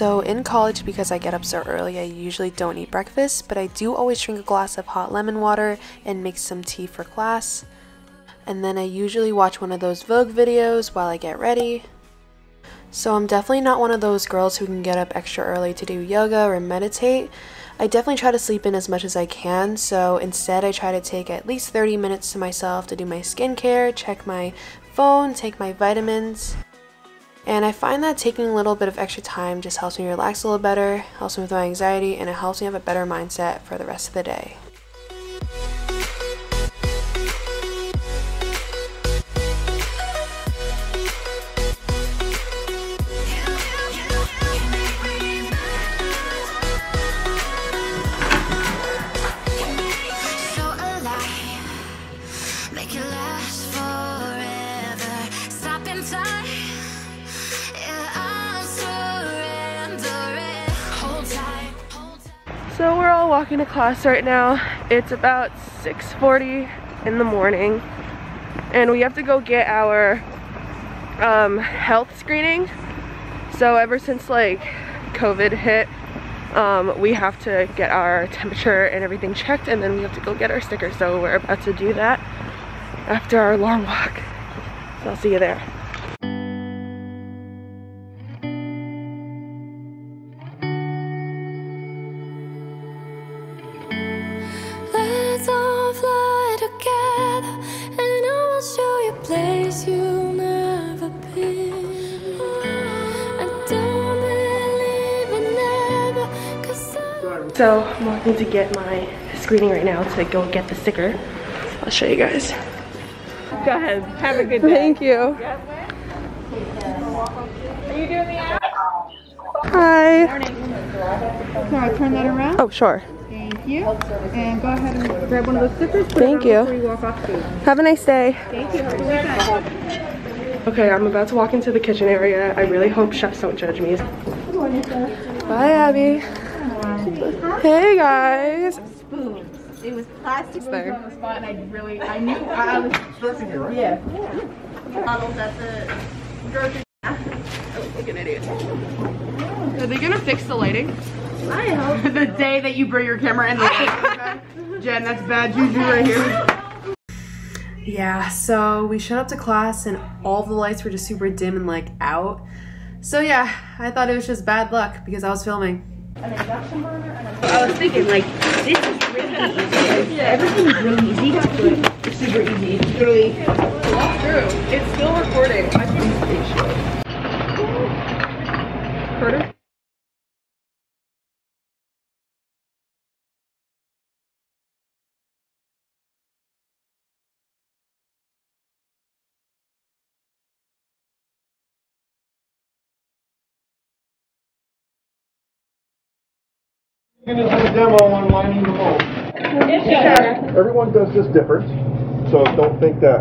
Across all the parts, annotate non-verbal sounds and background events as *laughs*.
So in college, because I get up so early, I usually don't eat breakfast, but I do always drink a glass of hot lemon water and make some tea for class. And then I usually watch one of those Vogue videos while I get ready. So I'm definitely not one of those girls who can get up extra early to do yoga or meditate. I definitely try to sleep in as much as I can, so instead I try to take at least 30 minutes to myself to do my skincare, check my phone, take my vitamins. And I find that taking a little bit of extra time just helps me relax a little better, helps me with my anxiety, and it helps me have a better mindset for the rest of the day. Walking to class right now. It's about 6:40 in the morning, and we have to go get our um, health screening. So ever since like COVID hit, um, we have to get our temperature and everything checked, and then we have to go get our sticker. So we're about to do that after our long walk. So I'll see you there. So I'm walking to get my screening right now to go get the sticker. I'll show you guys. Go ahead. Have a good day. Thank you. Are you doing the app? Hi. Sorry, turn that around. Oh, sure. Thank you. And go ahead and grab one of those stickers. Thank you. You walk off too. Have a nice day. Thank you. Have a good weekend. Okay, I'm about to walk into the kitchen area. I really hope chefs don't judge me. Good morning, please. Bye, Abby. Hey, guys. It was plastic there. on the spot, and I really, I knew I was. Yeah. Models at the grocery. Oh, like an idiot. Are they gonna fix the lighting? I hope. *laughs* the day that you bring your camera in the. *laughs* Jen, that's bad juju right here. Yeah, so we showed up to class and all the lights were just super dim and like out. So yeah, I thought it was just bad luck because I was filming. I was thinking, like, this is really easy. Like, Everything's really easy. It's super easy. It's literally. True. It's still recording. I think it's Carter? You can have a demo on lining the mold. Everyone does this different, so don't think that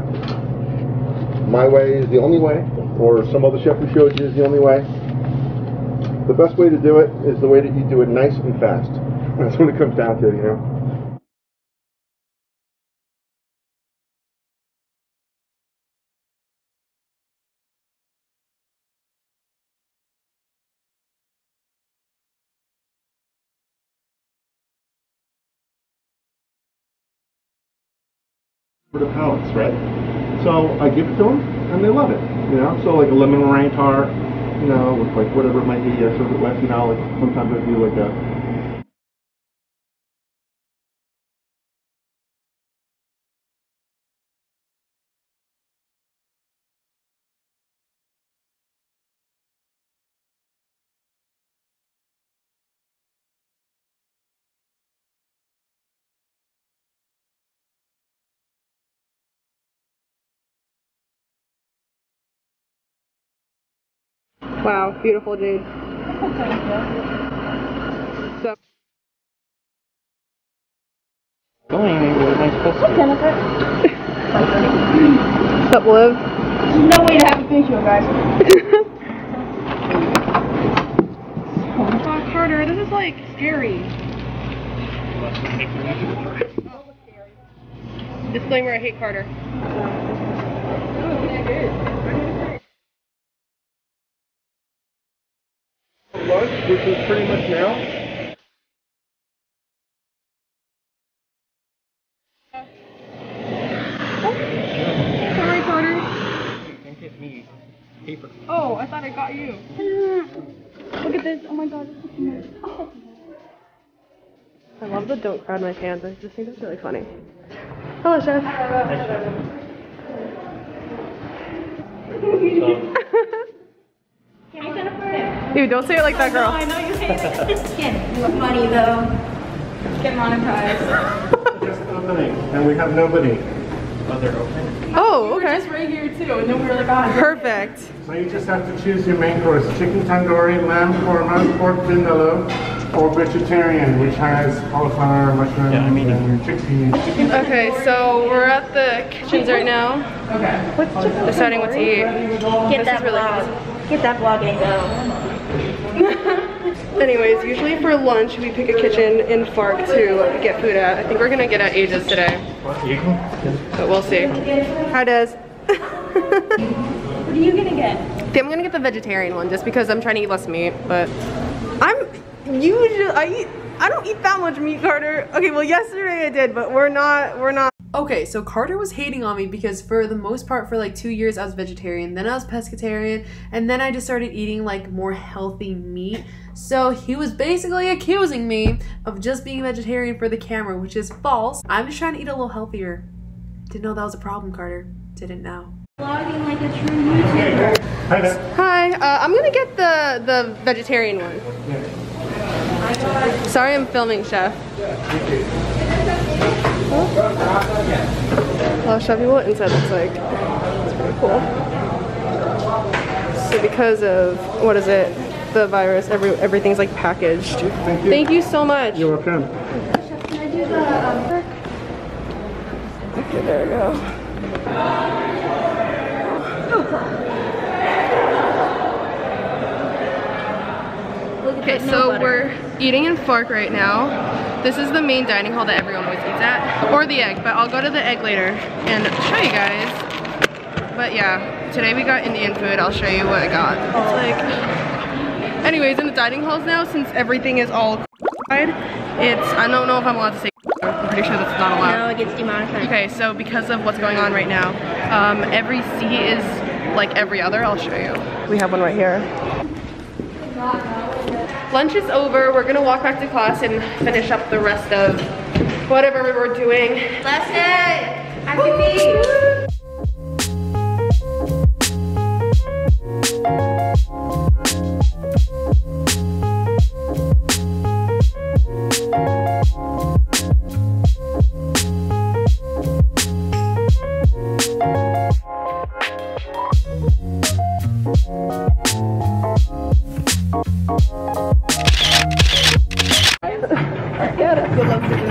my way is the only way, or some other chef who showed you is the only way. The best way to do it is the way that you do it nice and fast. *laughs* That's what it comes down to, you know? The palates, right? So I give it to them, and they love it, you know? So like a lemon meringue tart, you know, with like whatever it might be, serve it with, you know, like sometimes I do like a Wow, beautiful, Jade. Going anywhere am I supposed to? What's *laughs* up, Liv? There's no way to have a facial, guys. *laughs* Oh, Carter, this is like scary. Disclaimer, I hate Carter. Oh, which is pretty much now. Sorry, Carter. Don't get me paper. Oh, I thought I got you. *laughs* Look at this. Oh my god. I love the don't crowd my pants. I just think that's really funny. Hello, Chef. *laughs* Dude, don't say it like that, girl. I know you hate it. Ken, you want money though. Get monetized. Just opening, and we have nobody. Oh, they're open? Oh, okay. right here too, and then we were like, ah, Perfect. So you just have to choose your main course: chicken tandoori, lamb korma, pork vindaloo, or vegetarian, which has cauliflower, mushrooms, Yeah, I'm eating and chickpeas. Okay, so we're at the kitchens right now. Okay. Deciding what to eat. Get that really vlog. Get that vlog and go. *laughs* Anyways, usually for lunch we pick a kitchen in Fark to get food at. I think we're gonna get at Ages today, What? You can? but we'll see. Hi, Des. What are you gonna get? *laughs* I think I'm gonna get the vegetarian one just because I'm trying to eat less meat, but I'm usually I eat I don't eat that much meat, Carter. Okay, well yesterday I did, but we're not we're not Okay, so Carter was hating on me because for the most part for like 2 years I was vegetarian, then I was pescatarian, and then I just started eating like more healthy meat. So he was basically accusing me of just being vegetarian for the camera, which is false. I'm just trying to eat a little healthier. Didn't know that was a problem, Carter. Didn't know. Vlogging like a true YouTuber. Hi there. Hi, uh, I'm gonna get the the vegetarian one. Sorry, I'm filming, chef. I'll show you what inside looks like. It's pretty cool. So because of what is it, the virus, every everything's like packaged. Thank you. Thank you so much. You're welcome. Okay, there we go. Okay, so we're eating in Fark right now. This is the main dining hall that everyone always eats at. Or the egg, but I'll go to the egg later and show you guys. But yeah, today we got Indian food. I'll show you what I got. It's like... Anyways, in the dining halls now, since everything is all it's... I don't know if I'm allowed to say I'm pretty sure that's not allowed. No, it gets demonetized. Okay, so because of what's going on right now, um, every seat is like every other. I'll show you. We have one right here. Lunch is over. We're gonna walk back to class and finish up the rest of whatever we were doing. Last it. Happy So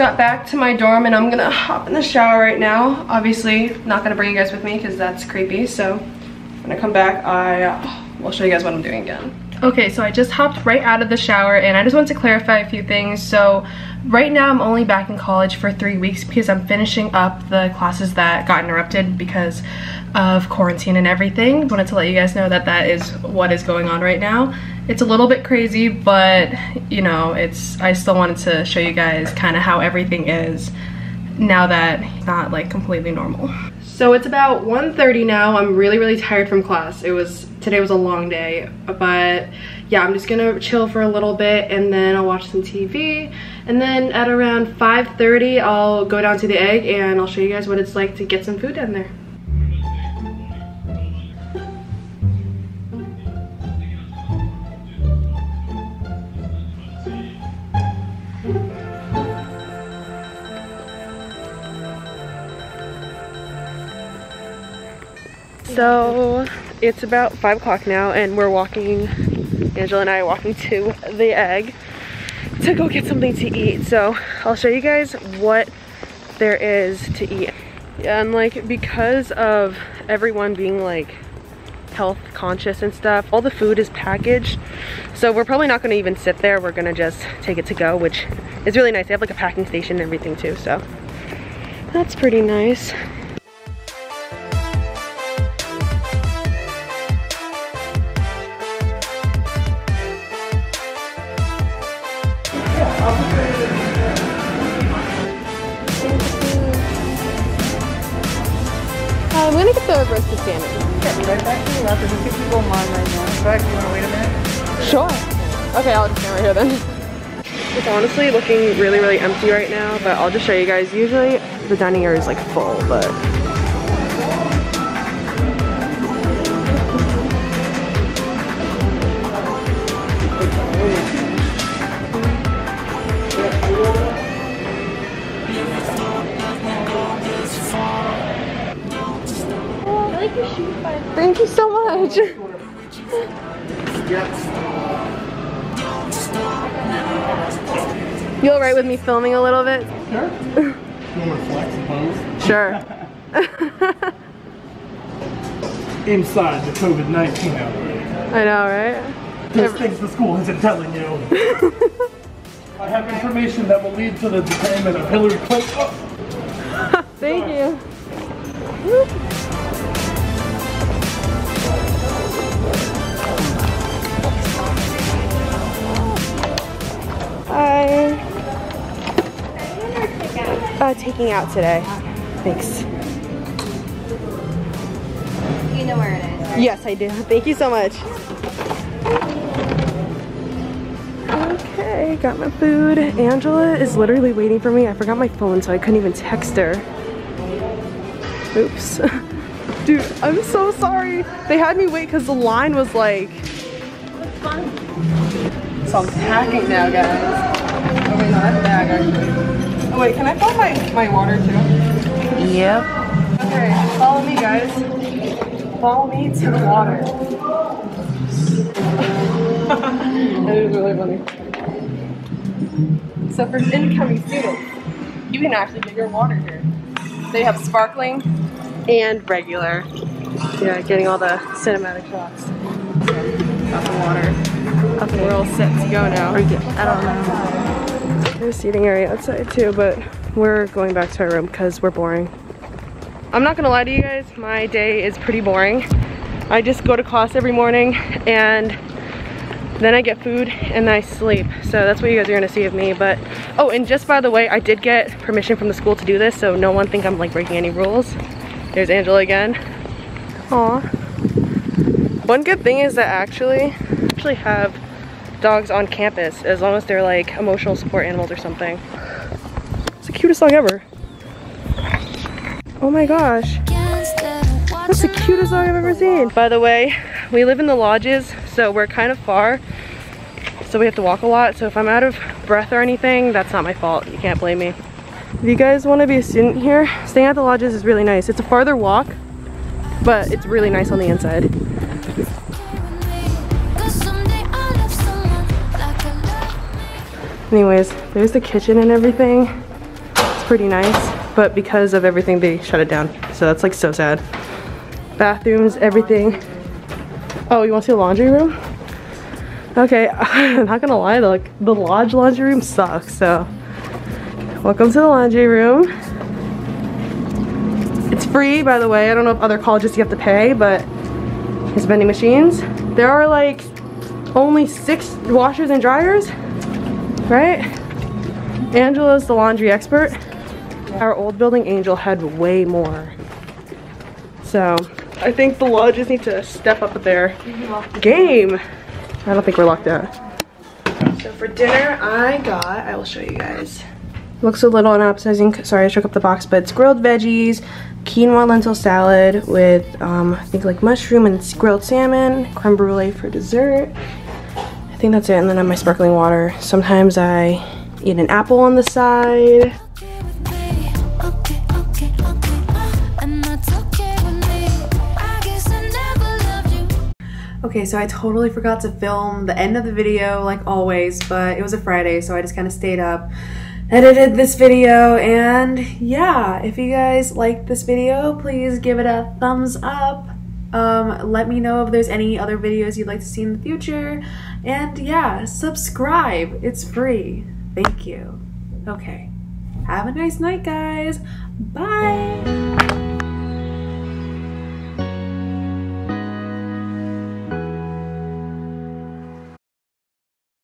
got back to my dorm and I'm gonna hop in the shower right now. Obviously, not gonna bring you guys with me because that's creepy. So when I come back, I uh, will show you guys what I'm doing again. Okay, so I just hopped right out of the shower and I just want to clarify a few things. So right now I'm only back in college for three weeks because I'm finishing up the classes that got interrupted because of quarantine and everything. Wanted to let you guys know that that is what is going on right now. It's a little bit crazy, but you know, it's I still wanted to show you guys kind of how everything is now that it's not like completely normal. So it's about 1.30 now. I'm really, really tired from class. It was, today was a long day, but yeah, I'm just gonna chill for a little bit and then I'll watch some TV. And then at around 5.30, I'll go down to the egg and I'll show you guys what it's like to get some food down there. So it's about five o'clock now and we're walking, Angela and I are walking to the egg to go get something to eat. So I'll show you guys what there is to eat. And like because of everyone being like health conscious and stuff, all the food is packaged. So we're probably not gonna even sit there. We're gonna just take it to go, which is really nice. They have like a packing station and everything too, so that's pretty nice. I'm gonna get the roasted salmon. Right back to the left. There's a few people in line right now. In fact, you want to wait a minute? Sure. Okay, I'll just stand right here then. It's honestly looking really, really empty right now, but I'll just show you guys. Usually the dining area is like full, but so. You alright with me filming a little bit? Sure. you want to flex and? Sure. Inside the COVID-19 outbreak. I know, right? There's things the school isn't telling you. *laughs* I have information that will lead to the detainment of Hillary Clinton. Oh, *laughs* Thank you. Hi. Uh, taking out today. Thanks. You know where it is. Yes, I do. Thank you so much. Okay, got my food. Angela is literally waiting for me. I forgot my phone, so I couldn't even text her. Oops. *laughs* Dude, I'm so sorry. They had me wait because the line was like... So I'm packing now, guys. Oh wait, no, that's bag actually. Oh wait, can I fill my, my water too? Yep. Okay, follow me guys. Follow me to the water. *laughs* that is really funny. So for incoming students, you can actually get your water here. They have sparkling and regular. Yeah, getting all the cinematic shots. Got the water. Okay, we're all set to go now. I don't know. There's seating area outside too, but we're going back to our room because we're boring. I'm not gonna lie to you guys, my day is pretty boring. I just go to class every morning and then I get food and then I sleep. So that's what you guys are gonna see of me. But, oh, and just by the way, I did get permission from the school to do this, so no one think I'm like breaking any rules. There's Angela again. Aw. One good thing is that actually, actually have dogs on campus as long as they're like emotional support animals or something. It's the cutest dog ever. Oh my gosh. That's the cutest dog I've ever seen. By the way, we live in the lodges, so we're kind of far. So we have to walk a lot. So if I'm out of breath or anything, that's not my fault. You can't blame me. If you guys want to be a student here, staying at the lodges is really nice. It's a farther walk, but it's really nice on the inside. Anyways, there's the kitchen and everything. It's pretty nice, but because of everything, they shut it down. So that's like so sad. Bathrooms, everything. Oh, you want to see the laundry room? Okay, I'm *laughs* not gonna lie, like, the lodge laundry room sucks, so. Welcome to the laundry room. It's free, by the way. I don't know if other colleges you have to pay, but there's vending machines. There are like only six washers and dryers right? Angela's the laundry expert. Our old building, Angel, had way more. So, I think the lodges need to step up their game. I don't think we're locked out. So for dinner, I got, I will show you guys. Looks a little unappetizing. Sorry, I shook up the box, but it's grilled veggies, quinoa lentil salad with, um, I think like mushroom and grilled salmon, creme brulee for dessert. Think that's it, and then I have my sparkling water. Sometimes I eat an apple on the side. Okay, so I totally forgot to film the end of the video like always, but it was a Friday, so I just kind of stayed up, edited this video, and yeah, if you guys liked this video, please give it a thumbs up. Um, let me know if there's any other videos you'd like to see in the future, and yeah, subscribe. It's free. Thank you. Okay. Have a nice night, guys. Bye.